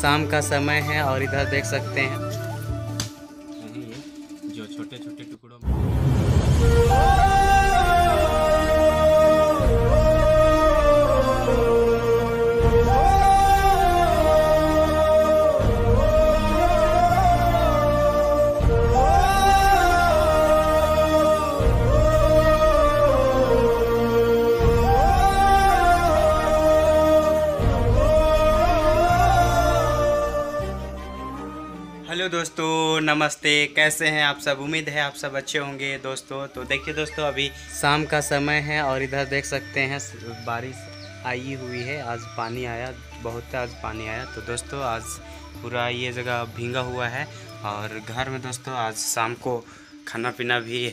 शाम का समय है और इधर देख सकते हैं। हेलो दोस्तों, नमस्ते। कैसे हैं आप सब? उम्मीद है आप सब अच्छे होंगे दोस्तों। तो देखिए दोस्तों, अभी शाम का समय है और इधर देख सकते हैं, बारिश आई हुई है। आज पानी आया, बहुत आज पानी आया। तो दोस्तों, आज पूरा ये जगह भींगा हुआ है और घर में दोस्तों, आज शाम को खाना पीना भी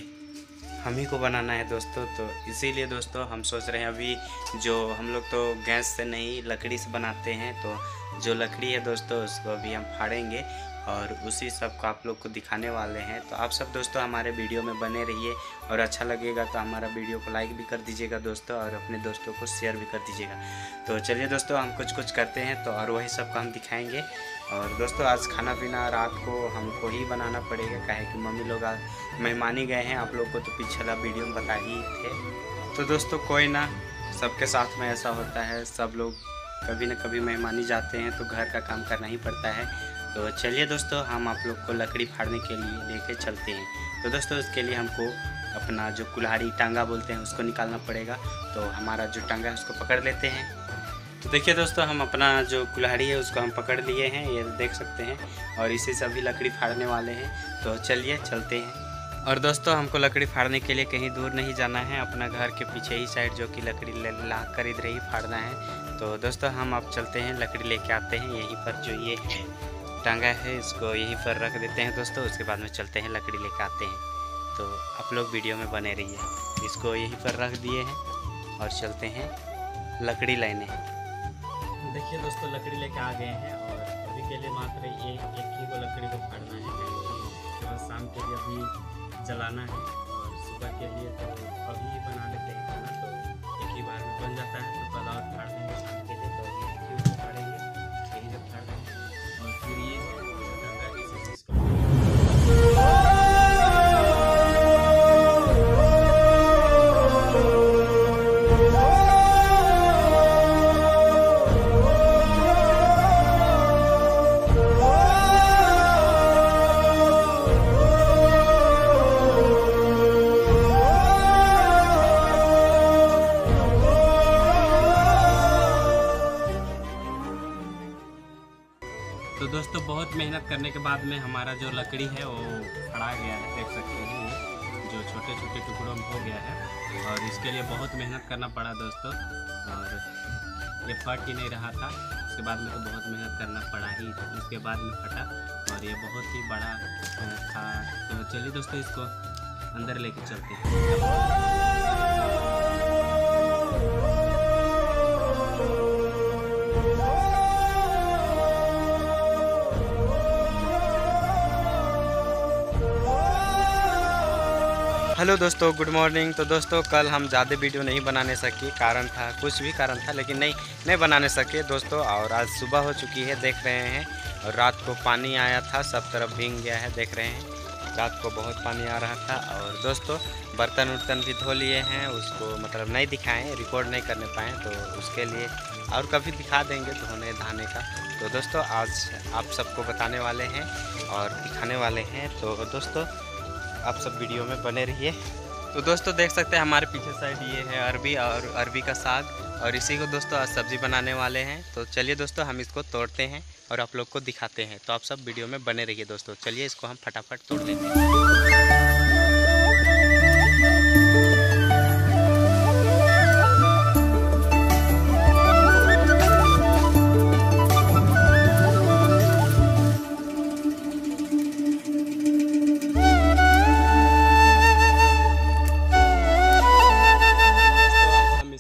हम ही को बनाना है दोस्तों। तो इसीलिए दोस्तों, हम सोच रहे हैं अभी जो हम लोग तो गैस से नहीं, लकड़ी से बनाते हैं। तो जो लकड़ी है दोस्तों, उसको अभी हम फाड़ेंगे और उसी सबको आप लोग को दिखाने वाले हैं। तो आप सब दोस्तों हमारे वीडियो में बने रहिए और अच्छा लगेगा तो हमारा वीडियो को लाइक भी कर दीजिएगा दोस्तों और अपने दोस्तों को शेयर भी कर दीजिएगा। तो चलिए दोस्तों हम कुछ कुछ करते हैं तो और वही सबको हम दिखाएँगे। और दोस्तों आज खाना पीना रात को हमको ही बनाना पड़ेगा। काहे कि मम्मी लोग आज ही गए हैं, आप लोग को तो पिछला वीडियो में बता ही थे। तो दोस्तों कोई ना, सबके साथ में ऐसा होता है, सब लोग कभी ना कभी मेहमानी जाते हैं तो घर का काम करना ही पड़ता है। तो चलिए दोस्तों, हम आप लोग को लकड़ी फाड़ने के लिए लेके चलते हैं। तो दोस्तों, उसके लिए हमको अपना जो कुल्हाड़ी टांगा बोलते हैं, उसको निकालना पड़ेगा। तो हमारा जो टांगा है, उसको पकड़ लेते हैं। तो देखिए दोस्तों, हम अपना जो कुल्हाड़ी है, उसको हम पकड़ लिए हैं, ये देख सकते हैं। और इसी से अभी लकड़ी फाड़ने वाले हैं। तो चलिए, चलते हैं। और दोस्तों, हमको लकड़ी फाड़ने के लिए कहीं दूर नहीं जाना है। अपना घर के पीछे ही साइड जो कि लकड़ी ले- कर इधर ही फाड़ना है। तो दोस्तों, हम अब चलते हैं, लकड़ी लेके आते हैं। यहीं पर जो ये टांगा है, इसको यहीं पर रख देते हैं दोस्तों, उसके बाद में चलते हैं लकड़ी लेके आते हैं। तो आप लोग वीडियो में बने रहिए। इसको यहीं पर रख दिए हैं और चलते हैं लकड़ी लेने। देखिए दोस्तों, लकड़ी लेके आ गए हैं और अभी के लिए मात्र ये एक ही को लकड़ी को फाड़ना है। बाद शाम के लिए अभी जलाना है और सुबह के लिए तो अभी बना लेते हैं खाना तो एक ही बार में बन जाता है। तो कल और फाड़ देंगे शाम के लिए। और फिर मेहनत करने के बाद में हमारा जो लकड़ी है, वो फड़ा गया है, देख सकते हैं जो छोटे छोटे टुकड़ों में हो गया है। और इसके लिए बहुत मेहनत करना पड़ा दोस्तों, और ये फट ही नहीं रहा था। उसके बाद में तो बहुत मेहनत करना पड़ा ही, उसके बाद में फटा, और ये बहुत ही बड़ा था। तो चलिए दोस्तों, इसको अंदर लेके चलते हैं। हेलो दोस्तों गुड मॉर्निंग तो दोस्तों, कल हम ज़्यादा वीडियो नहीं बनाने सके। कारण था, कुछ भी कारण था, लेकिन नहीं नहीं बनाने सके। दोस्तों, और आज सुबह हो चुकी है, देख रहे हैं। और रात को पानी आया था, सब तरफ़ भींग गया है, देख रहे हैं। रात को बहुत पानी आ रहा था, और दोस्तों, बर्तन उर्तन भी धो लिए हैं, उसको मतलब नहीं दिखाएँ रिकॉर्ड नहीं करने पाए तो उसके लिए और कभी दिखा देंगे धोने, धाने का। तो दोस्तों, आज आप सबको बताने वाले हैं और दिखाने वाले हैं। तो दोस्तों आप सब वीडियो में बने रहिए। तो दोस्तों, देख सकते हैं हमारे पीछे साइड ये है अरबी और अरबी का साग, और इसी को दोस्तों आज सब्ज़ी बनाने वाले हैं। तो चलिए दोस्तों, हम इसको तोड़ते हैं और आप लोग को दिखाते हैं। तो आप सब वीडियो में बने रहिए दोस्तों। चलिए इसको हम फटाफट तोड़ लेते हैं।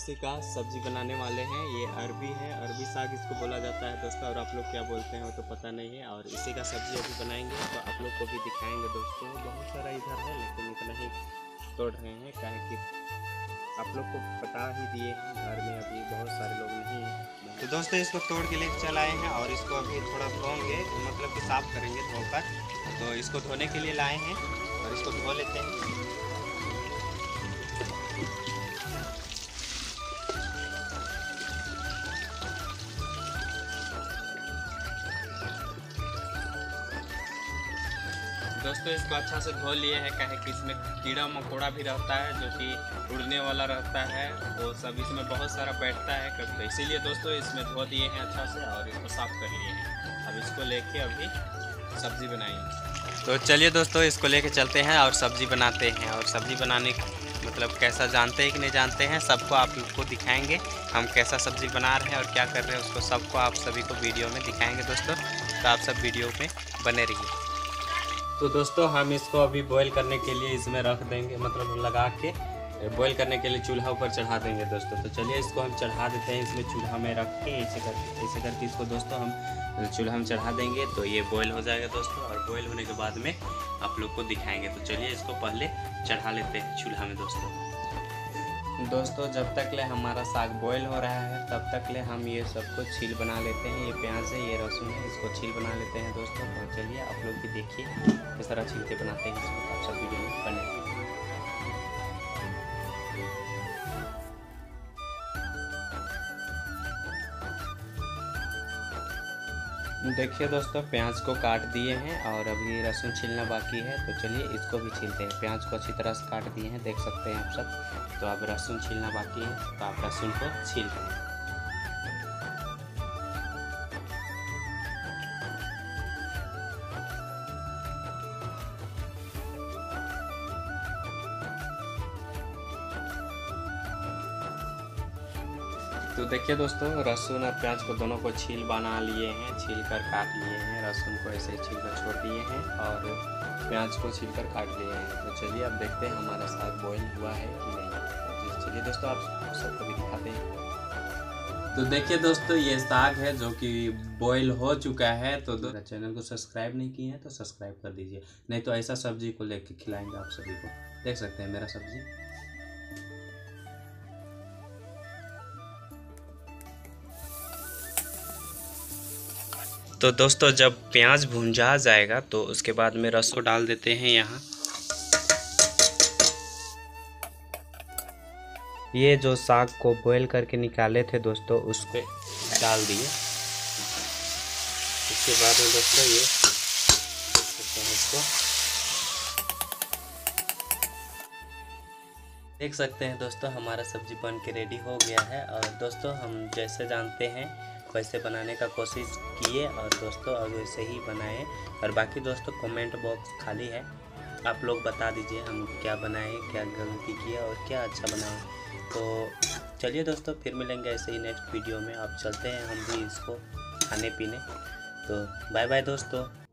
इसी का सब्ज़ी बनाने वाले हैं। ये अरबी है। अरबी साग इसको बोला जाता है दोस्तों। और आप लोग क्या बोलते हैं वो तो पता नहीं है। और इसी का सब्ज़ी अभी बनाएँगे। तो आप लोग को भी दिखाएँगे दोस्तों। बहुत सारा इधर है, लेकिन इतना ही तोड़ रहे हैं। काहे कि आप लोग को बता ही दिए घर में अभी बहुत सारे लोग नहीं तो दोस्तों, इसको तोड़ के लेके चल आए हैं। और इसको अभी थोड़ा धोएँगे। मतलब कि साफ़ करेंगे धोकर। तो इसको धोने के लिए लाए हैं। और इसको धो लेते हैं। दोस्तों, इसको अच्छा से धो लिए हैं, कहे कि इसमें कीड़ा मकोड़ा भी रहता है, जो कि उड़ने वाला रहता है, वो सब इसमें बहुत सारा बैठता है, कभी तो इसीलिए दोस्तों इसमें धो दिए हैं अच्छा से और इसको साफ़ कर लिए हैं। अब इसको लेके अभी सब्ज़ी बनाएँगे। तो चलिए दोस्तों, इसको लेके चलते हैं और सब्ज़ी बनाते हैं। और सब्ज़ी बनाने मतलब कैसा जानते हैं कि नहीं जानते हैं, सबको आप लोग को दिखाएँगे, हम कैसा सब्ज़ी बना रहे हैं और क्या कर रहे हैं, उसको सबको आप सभी को वीडियो में दिखाएँगे दोस्तों। तो आप सब वीडियो में बने रहिए। तो दोस्तों, हम इसको अभी बॉयल करने के लिए इसमें रख देंगे मतलब लगा के बॉयल करने के लिए चूल्हा ऊपर चढ़ा देंगे दोस्तों। तो चलिए इसको हम चढ़ा देते हैं, इसमें चूल्हा में रख के ऐसे करके ऐसे करके इसको दोस्तों हम, चूल्हा में चढ़ा देंगे तो ये बॉयल हो जाएगा दोस्तों, और बॉयल होने के बाद में आप लोग को दिखाएँगे। तो चलिए इसको पहले चढ़ा लेते हैं चूल्हा में दोस्तों। दोस्तों, जब तक ले हमारा साग बॉईल हो रहा है, तब तक ले हम ये सबको छील बना लेते हैं। ये प्याज है, ये लहसुन है, इसको छील बना लेते हैं दोस्तों। और चलिए आप लोग भी देखिए, किस तरह छीलते बनाते हैं इसको। आप सब वीडियो में बने देखिए दोस्तों, प्याज को काट दिए हैं और अभी लहसुन छीलना बाकी है तो चलिए इसको भी छीलते हैं। प्याज को अच्छी तरह से काट दिए हैं, देख सकते हैं आप सब। तो अब लहसुन छीलना बाकी है तो आप लहसुन को छील लें। तो देखिए दोस्तों लहसुन और प्याज को दोनों को छील बना लिए हैं, छील कर काट लिए हैं। लहसुन को ऐसे ही छील कर छोड़ दिए हैं और प्याज को छील कर काट लिए हैं। तो चलिए अब देखते हैं हमारा साग बॉईल हुआ है कि नहीं। तो चलिए दोस्तों, आप सबको भी दिखाते हैं। तो देखिए दोस्तों, ये साग है जो कि बॉईल हो चुका है। तो चैनल को सब्सक्राइब नहीं किए हैं तो सब्सक्राइब कर दीजिए। नहीं तो ऐसा सब्ज़ी को लेके खिलाएँगे आप सभी को। देख सकते हैं मेरा सब्ज़ी। तो दोस्तों, जब प्याज भुंजा जाएगा तो उसके बाद में रस डाल देते हैं यहाँ। ये जो साग को बॉईल करके निकाले थे दोस्तों, उसको डाल दिए। उसके बाद में दोस्तों, ये इसको। देख सकते हैं दोस्तों, हमारा सब्ज़ी बन के रेडी हो गया है। और दोस्तों, हम जैसे जानते हैं वैसे बनाने का कोशिश किए और दोस्तों अब वैसे ही बनाए। और बाकी दोस्तों कमेंट बॉक्स खाली है। आप लोग बता दीजिए हम क्या बनाए, क्या गलती किया और क्या अच्छा बनाए तो चलिए दोस्तों फिर मिलेंगे ऐसे ही नेक्स्ट वीडियो में। आप चलते हैं हम भी इसको खाने पीने तो बाय बाय दोस्तों।